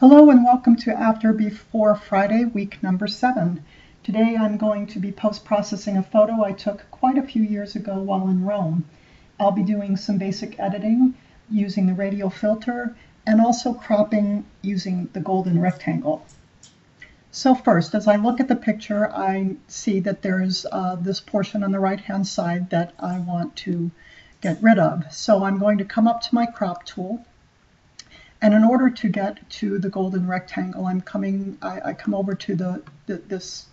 Hello and welcome to After Before Friday, week number seven. Today I'm going to be post-processing a photo I took quite a few years ago while in Rome. I'll be doing some basic editing using the radial filter and also cropping using the golden rectangle. So first, as I look at the picture, I see that there's uh, this portion on the right-hand side that I want to get rid of. So I'm going to come up to my crop tool and in order to get to the golden rectangle, I'm coming, I, I come over to the, the, this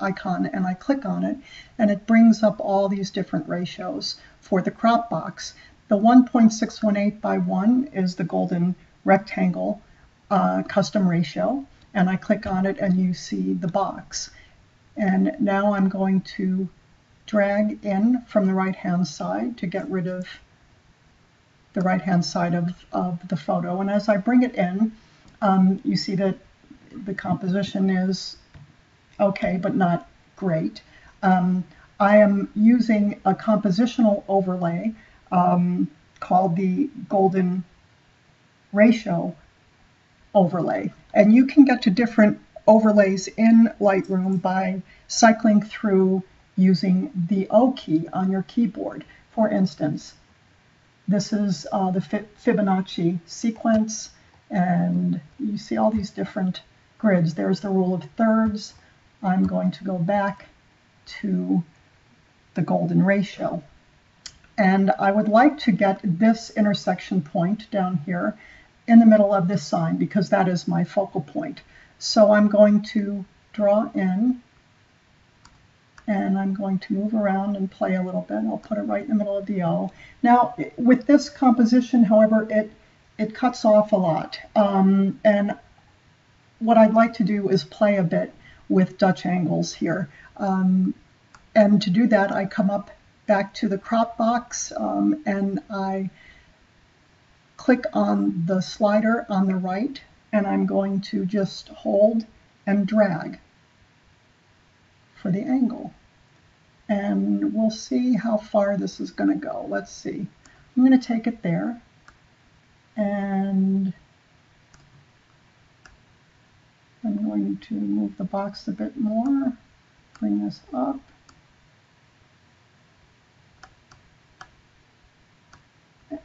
icon and I click on it and it brings up all these different ratios for the crop box. The 1.618 by 1 is the golden rectangle uh, custom ratio and I click on it and you see the box. And now I'm going to drag in from the right hand side to get rid of the right hand side of, of the photo. And as I bring it in, um, you see that the composition is okay, but not great. Um, I am using a compositional overlay um, called the golden ratio overlay. And you can get to different overlays in Lightroom by cycling through using the O key on your keyboard. For instance, this is uh, the Fibonacci sequence, and you see all these different grids. There's the rule of thirds. I'm going to go back to the golden ratio. And I would like to get this intersection point down here in the middle of this sign because that is my focal point. So I'm going to draw in and I'm going to move around and play a little bit. I'll put it right in the middle of the O. Now, with this composition, however, it, it cuts off a lot. Um, and what I'd like to do is play a bit with Dutch angles here. Um, and to do that, I come up back to the crop box um, and I click on the slider on the right and I'm going to just hold and drag for the angle. And we'll see how far this is going to go. Let's see. I'm going to take it there. And I'm going to move the box a bit more, bring this up.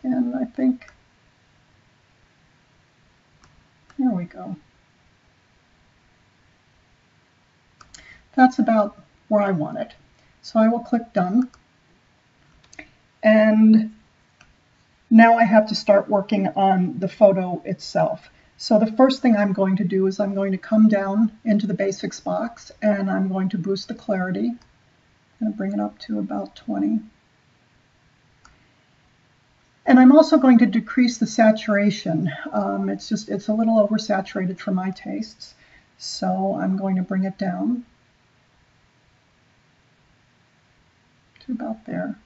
And I think, there we go. That's about where I want it. So I will click done. And now I have to start working on the photo itself. So the first thing I'm going to do is I'm going to come down into the basics box and I'm going to boost the clarity. I'm going to bring it up to about 20. And I'm also going to decrease the saturation. Um, it's just, it's a little oversaturated for my tastes. So I'm going to bring it down. To about there.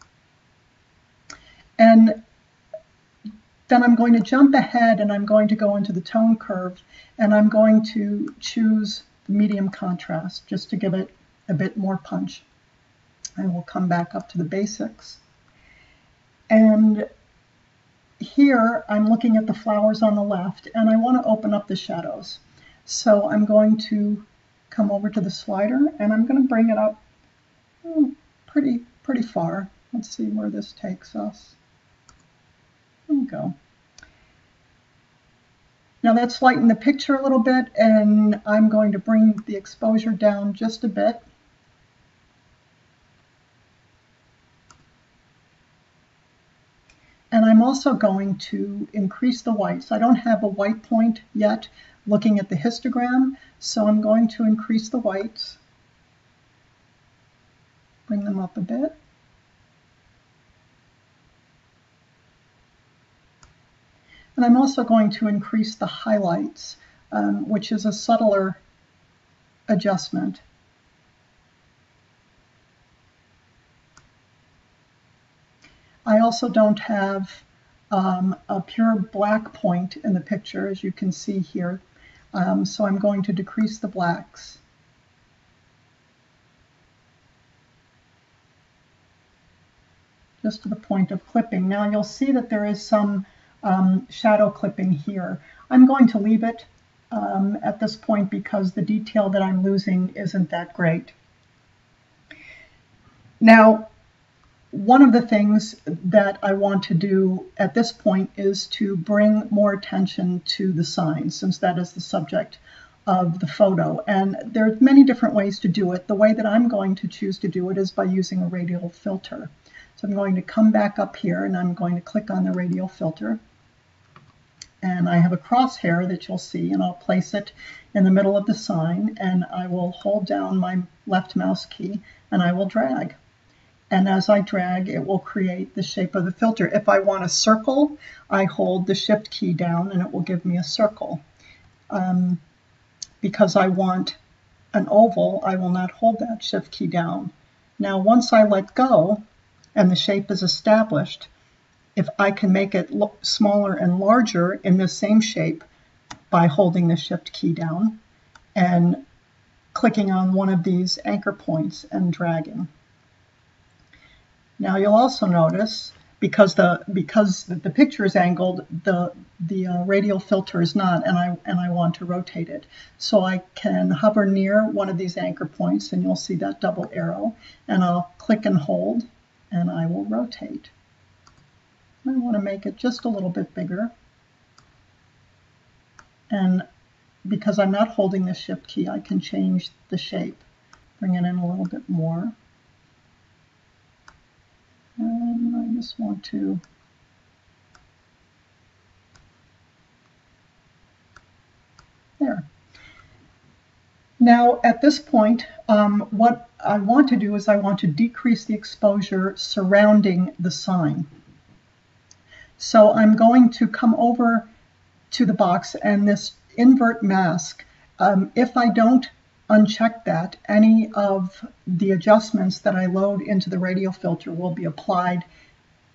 And then I'm going to jump ahead and I'm going to go into the tone curve and I'm going to choose medium contrast just to give it a bit more punch. I will come back up to the basics. And here I'm looking at the flowers on the left and I want to open up the shadows. So I'm going to come over to the slider and I'm going to bring it up hmm, pretty pretty far. Let's see where this takes us. There we go. Now that's lightened the picture a little bit and I'm going to bring the exposure down just a bit. And I'm also going to increase the whites. I don't have a white point yet looking at the histogram, so I'm going to increase the whites bring them up a bit. And I'm also going to increase the highlights, um, which is a subtler adjustment. I also don't have um, a pure black point in the picture, as you can see here. Um, so I'm going to decrease the blacks. Just to the point of clipping. Now you'll see that there is some um, shadow clipping here. I'm going to leave it um, at this point because the detail that I'm losing isn't that great. Now, one of the things that I want to do at this point is to bring more attention to the sign, since that is the subject of the photo. And there are many different ways to do it. The way that I'm going to choose to do it is by using a radial filter. So I'm going to come back up here and I'm going to click on the radial filter. And I have a crosshair that you'll see and I'll place it in the middle of the sign and I will hold down my left mouse key and I will drag. And as I drag, it will create the shape of the filter. If I want a circle, I hold the shift key down and it will give me a circle. Um, because I want an oval, I will not hold that shift key down. Now, once I let go and the shape is established, if I can make it smaller and larger in the same shape by holding the shift key down and clicking on one of these anchor points and dragging. Now you'll also notice because the because the picture is angled, the the uh, radial filter is not, and I and I want to rotate it. So I can hover near one of these anchor points, and you'll see that double arrow, and I'll click and hold, and I will rotate. I want to make it just a little bit bigger, and because I'm not holding the shift key, I can change the shape, bring it in a little bit more. And I just want to there. Now at this point, um, what I want to do is I want to decrease the exposure surrounding the sign. So I'm going to come over to the box and this invert mask, um, if I don't uncheck that, any of the adjustments that I load into the radial filter will be applied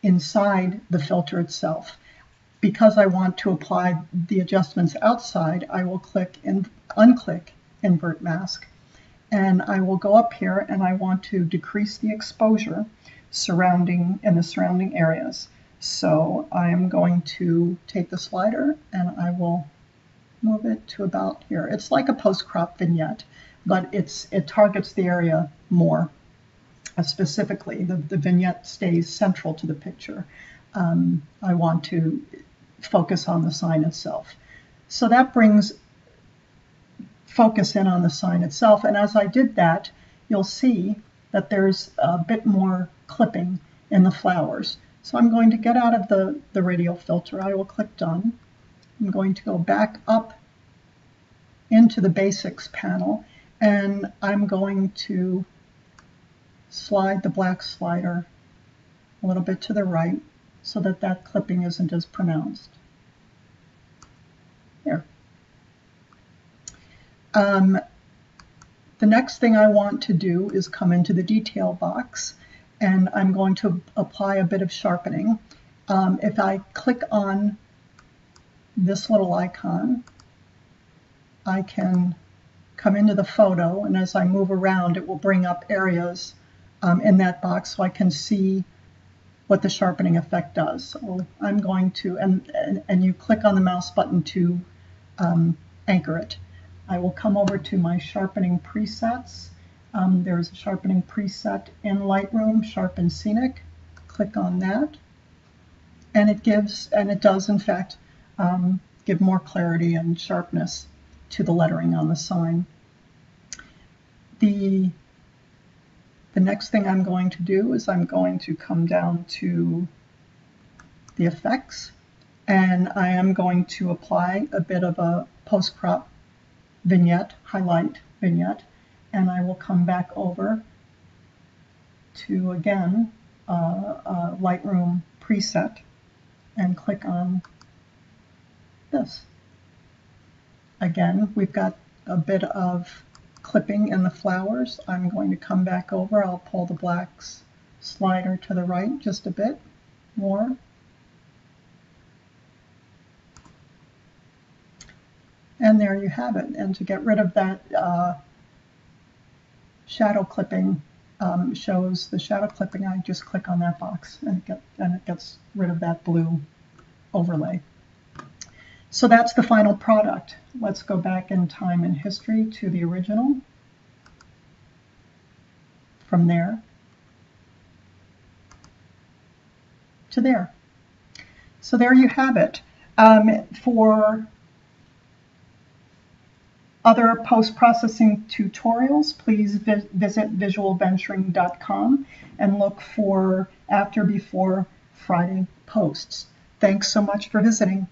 inside the filter itself. Because I want to apply the adjustments outside, I will click and unclick invert mask and I will go up here and I want to decrease the exposure surrounding in the surrounding areas. So I am going to take the slider and I will move it to about here. It's like a post-crop vignette but it's it targets the area more uh, specifically. The, the vignette stays central to the picture. Um, I want to focus on the sign itself. So that brings focus in on the sign itself. And as I did that, you'll see that there's a bit more clipping in the flowers. So I'm going to get out of the, the radial filter. I will click done. I'm going to go back up into the basics panel and I'm going to slide the black slider a little bit to the right so that that clipping isn't as pronounced. There. Um, the next thing I want to do is come into the detail box and I'm going to apply a bit of sharpening. Um, if I click on this little icon, I can come into the photo, and as I move around, it will bring up areas um, in that box so I can see what the sharpening effect does. So I'm going to, and, and, and you click on the mouse button to um, anchor it. I will come over to my sharpening presets. Um, there's a sharpening preset in Lightroom, Sharpen Scenic. Click on that. And it gives, and it does in fact, um, give more clarity and sharpness to the lettering on the sign. The, the next thing I'm going to do is I'm going to come down to the effects and I am going to apply a bit of a post-crop vignette, highlight vignette, and I will come back over to, again, uh, a Lightroom preset and click on this. Again, we've got a bit of clipping in the flowers. I'm going to come back over. I'll pull the blacks slider to the right just a bit more. And there you have it. And to get rid of that uh, shadow clipping um, shows the shadow clipping, I just click on that box and it, get, and it gets rid of that blue overlay. So that's the final product. Let's go back in time and history to the original. From there to there. So there you have it. Um, for other post-processing tutorials, please vi visit visualventuring.com and look for after before Friday posts. Thanks so much for visiting.